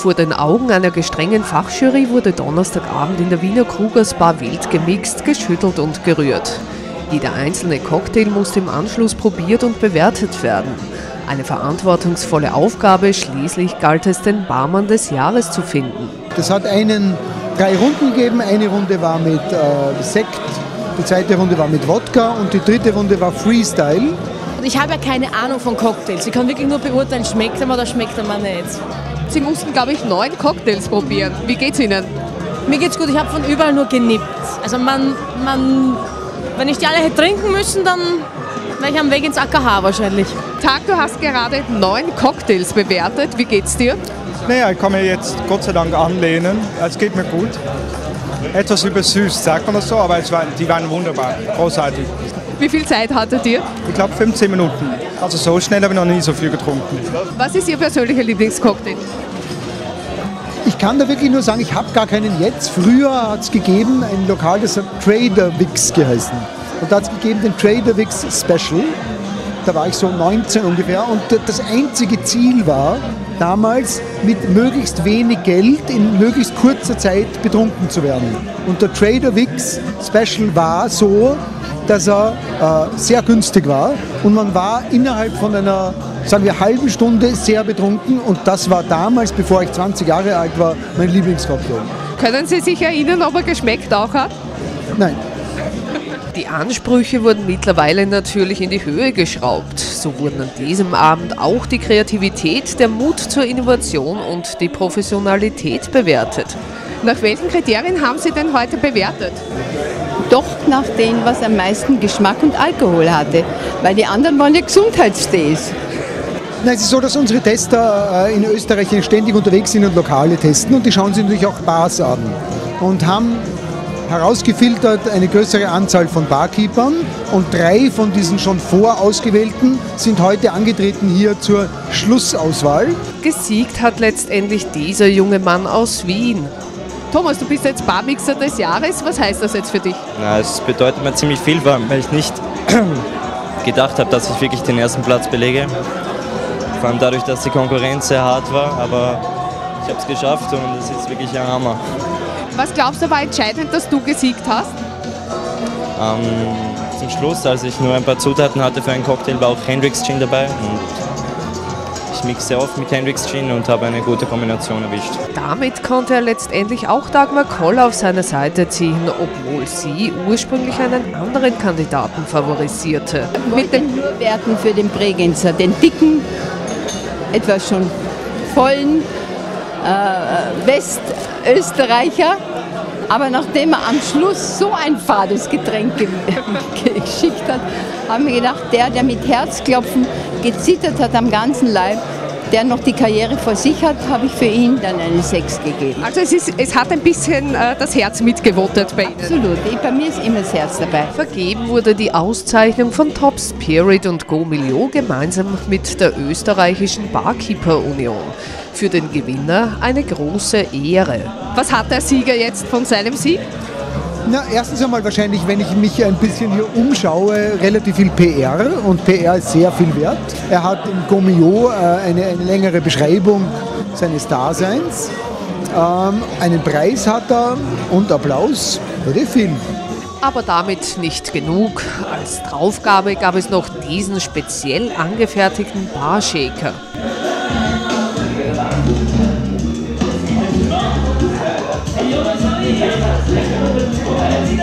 Vor den Augen einer gestrengen Fachjury wurde Donnerstagabend in der Wiener Krugers Bar wild gemixt, geschüttelt und gerührt. Jeder einzelne Cocktail musste im Anschluss probiert und bewertet werden. Eine verantwortungsvolle Aufgabe, schließlich galt es, den Barmann des Jahres zu finden. Es hat einen drei Runden gegeben. Eine Runde war mit äh, Sekt, die zweite Runde war mit Wodka und die dritte Runde war Freestyle. Und ich habe ja keine Ahnung von Cocktails. Ich kann wirklich nur beurteilen, schmeckt er mir oder schmeckt er mir nicht. Sie mussten, glaube ich, neun Cocktails probieren. Wie geht's Ihnen? Mir geht's gut, ich habe von überall nur genippt. Also man, man, wenn ich die alle hätte trinken müssen, dann wäre ich am Weg ins AKH wahrscheinlich. Tag, du hast gerade neun Cocktails bewertet. Wie geht's dir? Naja, ich kann mich jetzt Gott sei Dank anlehnen. Es geht mir gut. Etwas übersüßt, sagt man das so, aber es war, die waren wunderbar, großartig. Wie viel Zeit hattet ihr? Ich glaube 15 Minuten. Also so schnell habe ich noch nie so viel getrunken. Was ist Ihr persönlicher Lieblingscocktail? Ich kann da wirklich nur sagen, ich habe gar keinen jetzt. Früher hat es gegeben ein Lokal, das hat Trader Wix geheißen. Und da hat es gegeben den Trader Wix Special. Da war ich so 19 ungefähr. Und das einzige Ziel war, damals mit möglichst wenig Geld in möglichst kurzer Zeit betrunken zu werden. Und der Trader Wix Special war so, dass er äh, sehr günstig war und man war innerhalb von einer, sagen wir, halben Stunde sehr betrunken und das war damals, bevor ich 20 Jahre alt war, mein Lieblingscocktail. Können Sie sich erinnern, ob er geschmeckt auch hat? Nein. Die Ansprüche wurden mittlerweile natürlich in die Höhe geschraubt. So wurden an diesem Abend auch die Kreativität, der Mut zur Innovation und die Professionalität bewertet. Nach welchen Kriterien haben Sie denn heute bewertet? doch nach dem, was am meisten Geschmack und Alkohol hatte, weil die anderen waren ja Gesundheitsdays. Nein, es ist so, dass unsere Tester äh, in Österreich ständig unterwegs sind und Lokale testen und die schauen sich natürlich auch Bars an und haben herausgefiltert eine größere Anzahl von Barkeepern und drei von diesen schon vorausgewählten sind heute angetreten hier zur Schlussauswahl. Gesiegt hat letztendlich dieser junge Mann aus Wien. Thomas, du bist jetzt Barmixer des Jahres. Was heißt das jetzt für dich? Na, es bedeutet mir ziemlich viel, weil ich nicht gedacht habe, dass ich wirklich den ersten Platz belege. Vor allem dadurch, dass die Konkurrenz sehr hart war, aber ich habe es geschafft und es ist wirklich ein Hammer. Was glaubst du war entscheidend, dass du gesiegt hast? Ähm, zum Schluss, als ich nur ein paar Zutaten hatte für einen Cocktail, war auch Hendrix Gin dabei ich mixe sehr oft mit Hendrix Gin und habe eine gute Kombination erwischt. Damit konnte er letztendlich auch Dagmar Koll auf seine Seite ziehen, obwohl sie ursprünglich einen anderen Kandidaten favorisierte. Mit den nur Werten für den Bregenzer, den dicken, etwas schon vollen äh, Westösterreicher. Aber nachdem er am Schluss so ein fades Getränk geschickt hat, haben wir gedacht, der, der mit Herzklopfen gezittert hat am ganzen Leib, der noch die Karriere vor sich hat, habe ich für ihn dann eine 6 gegeben. Also es, ist, es hat ein bisschen äh, das Herz mitgewotet bei Ihnen? Absolut, ich, bei mir ist immer das Herz dabei. Vergeben wurde die Auszeichnung von Top Spirit und Go Milio gemeinsam mit der österreichischen Barkeeper Union. Für den Gewinner eine große Ehre. Was hat der Sieger jetzt von seinem Sieg? Na, erstens einmal wahrscheinlich, wenn ich mich ein bisschen hier umschaue, relativ viel PR und PR ist sehr viel wert. Er hat im Gomio äh, eine, eine längere Beschreibung seines Daseins. Ähm, einen Preis hat er und Applaus für den Film. Aber damit nicht genug. Als Draufgabe gab es noch diesen speziell angefertigten Barshaker. Hey, Thank you.